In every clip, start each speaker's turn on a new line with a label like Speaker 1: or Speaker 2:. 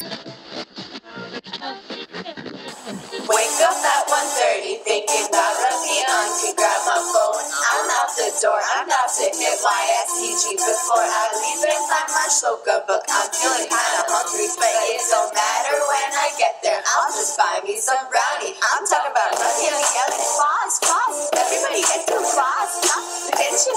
Speaker 1: Wake up at 1.30 thinking about Ruffy to Grab my phone, I'm out the door. I'm about to hit YICG before I leave inside my shloka book. I'm feeling kinda hungry, but it don't matter when I get there. I'll just buy me some brownie. I'm talking about Ruffy and Yelling. Fast, fast, everybody get the fast. Huh? Attention,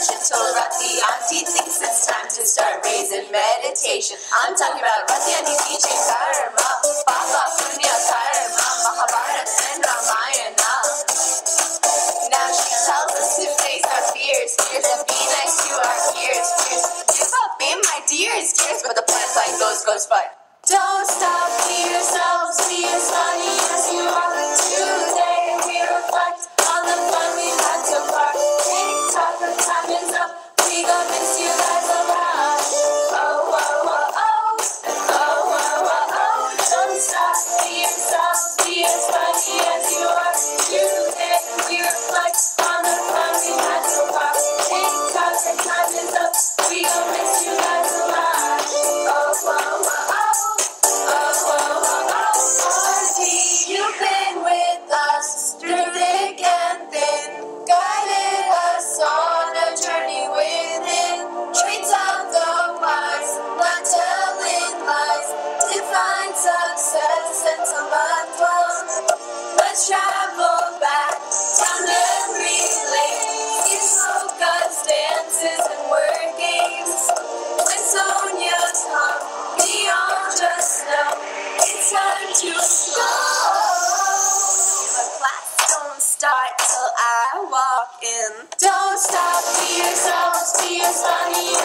Speaker 1: attention till Rathi Auntie thinks it's time to start raising meditation. I'm talking about Rathi Auntie's teaching Karma. Papa Punya Karma. Mahabharata and Ramayana. Now she tells us to face our fears, fears and be nice to our peers, peers. Give up, be my dears, dears. But the like goes, goes, but. Don't stop, be yourselves, be as funny as you and time is up. We are in. Don't stop, be yourself, be as funny